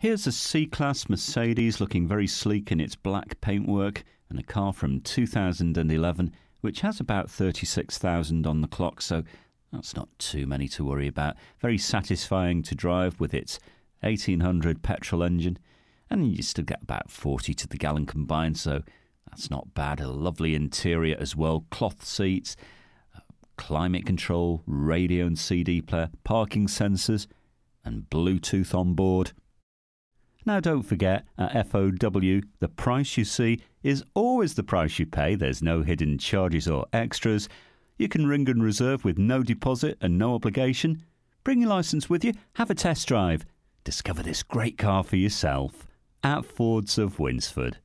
Here's a C Class Mercedes looking very sleek in its black paintwork and a car from 2011 which has about 36,000 on the clock, so that's not too many to worry about. Very satisfying to drive with its 1800 petrol engine, and you still get about 40 to the gallon combined, so that's not bad. A lovely interior as well, cloth seats, climate control, radio and CD player, parking sensors, and Bluetooth on board. Now, don't forget, at FOW, the price you see is always the price you pay. There's no hidden charges or extras. You can ring and reserve with no deposit and no obligation. Bring your licence with you, have a test drive. Discover this great car for yourself at Fords of Winsford.